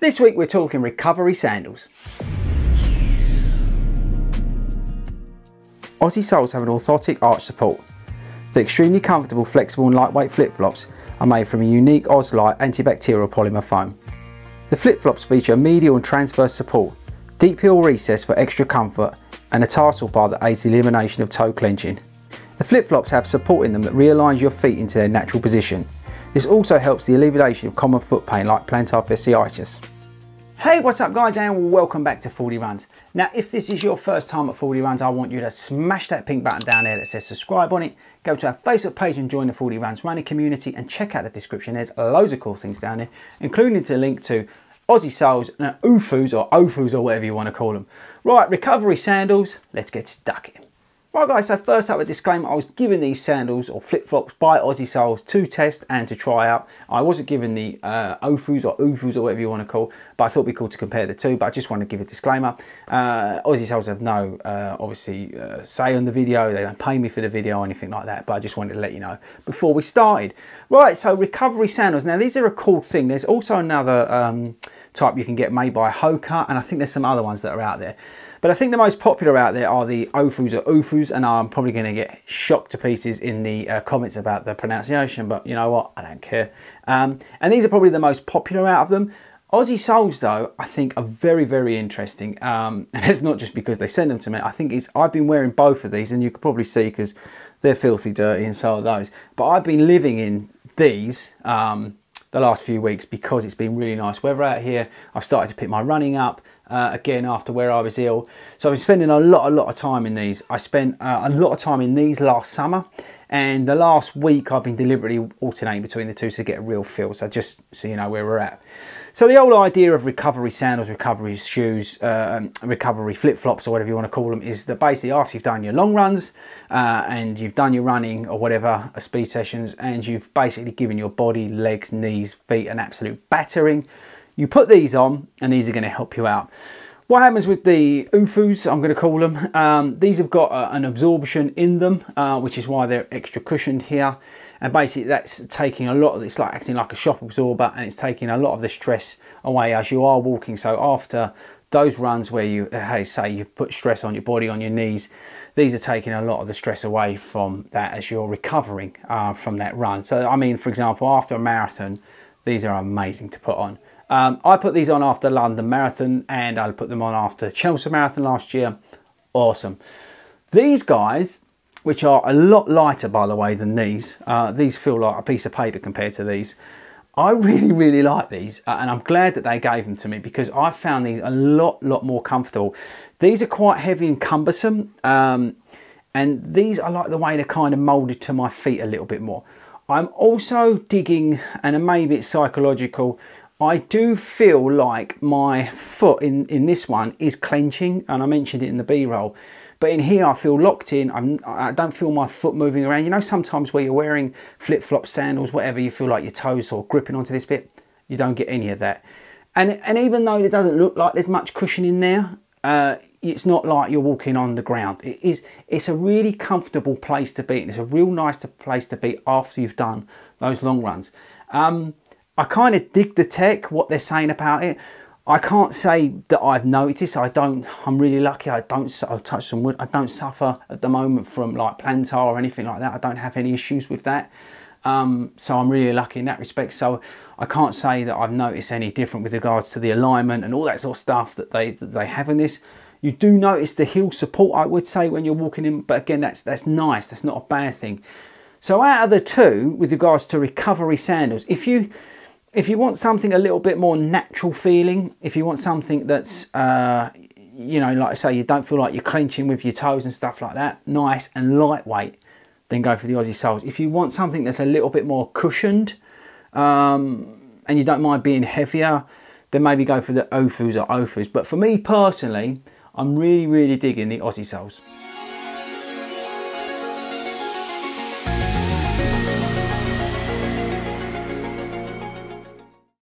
This week we're talking recovery sandals. Aussie soles have an orthotic arch support. The extremely comfortable, flexible and lightweight flip-flops are made from a unique Ozlite antibacterial polymer foam. The flip-flops feature medial and transverse support, deep heel recess for extra comfort and a tarsal bar that aids the elimination of toe clenching. The flip-flops have support in them that realigns your feet into their natural position. This also helps the alleviation of common foot pain like plantar fasciitis. Hey, what's up guys and welcome back to Fordy Runs. Now, if this is your first time at Fordy Runs, I want you to smash that pink button down there that says subscribe on it. Go to our Facebook page and join the Fordy Runs running community and check out the description. There's loads of cool things down there, including the link to Aussie Soles and OFUs or OFUs or whatever you want to call them. Right, recovery sandals, let's get stuck in. Right guys, so first up a disclaimer, I was given these sandals or flip-flops by Aussie Soles to test and to try out. I wasn't given the uh, OFUs or OFUs or whatever you want to call, but I thought it'd be cool to compare the two, but I just want to give a disclaimer. Uh, Aussie Soles have no, uh, obviously, uh, say on the video, they don't pay me for the video or anything like that, but I just wanted to let you know before we started. Right, so recovery sandals. Now these are a cool thing. There's also another um, type you can get made by Hoka, and I think there's some other ones that are out there. But I think the most popular out there are the Ofus or Ufus, and I'm probably going to get shocked to pieces in the uh, comments about the pronunciation, but you know what, I don't care. Um, and these are probably the most popular out of them. Aussie soles, though, I think are very, very interesting. Um, and it's not just because they send them to me. I think it's I've been wearing both of these, and you can probably see because they're filthy dirty, and so are those. But I've been living in these um, the last few weeks because it's been really nice weather out here. I've started to pick my running up uh, again after where I was ill. So I've been spending a lot, a lot of time in these. I spent uh, a lot of time in these last summer and the last week I've been deliberately alternating between the two to get a real feel. So just so you know where we're at. So the whole idea of recovery sandals, recovery shoes, uh, recovery flip-flops or whatever you want to call them is that basically after you've done your long runs uh, and you've done your running or whatever, uh, speed sessions, and you've basically given your body, legs, knees, feet an absolute battering, you put these on and these are going to help you out. What happens with the UFUs, I'm going to call them, um, these have got uh, an absorption in them, uh, which is why they're extra cushioned here. And basically that's taking a lot of, it's like acting like a shock absorber and it's taking a lot of the stress away as you are walking. So after those runs where you, hey, say you've put stress on your body, on your knees, these are taking a lot of the stress away from that as you're recovering uh, from that run. So, I mean, for example, after a marathon, these are amazing to put on. Um, I put these on after London Marathon and I put them on after Chelsea Marathon last year. Awesome. These guys, which are a lot lighter by the way than these, uh, these feel like a piece of paper compared to these. I really, really like these uh, and I'm glad that they gave them to me because I found these a lot, lot more comfortable. These are quite heavy and cumbersome um, and these I like the way they're kind of molded to my feet a little bit more. I'm also digging, and maybe it's psychological, I do feel like my foot in, in this one is clenching and I mentioned it in the B-roll. But in here I feel locked in, I'm, I don't feel my foot moving around. You know sometimes where you're wearing flip-flops, sandals, whatever, you feel like your toes are gripping onto this bit. You don't get any of that. And, and even though it doesn't look like there's much cushion in there, uh, it's not like you're walking on the ground. It is, it's a really comfortable place to be and it's a real nice place to be after you've done those long runs. Um, I kind of dig the tech, what they're saying about it. I can't say that I've noticed. I don't. I'm really lucky. I don't. I'll touch some wood. I don't suffer at the moment from like plantar or anything like that. I don't have any issues with that. Um, so I'm really lucky in that respect. So I can't say that I've noticed any different with regards to the alignment and all that sort of stuff that they that they have in this. You do notice the heel support, I would say, when you're walking in. But again, that's that's nice. That's not a bad thing. So out of the two, with regards to recovery sandals, if you if you want something a little bit more natural feeling, if you want something that's, uh, you know, like I say, you don't feel like you're clenching with your toes and stuff like that, nice and lightweight, then go for the Aussie Soles. If you want something that's a little bit more cushioned um, and you don't mind being heavier, then maybe go for the OFUs or OFUs. But for me personally, I'm really, really digging the Aussie Soles.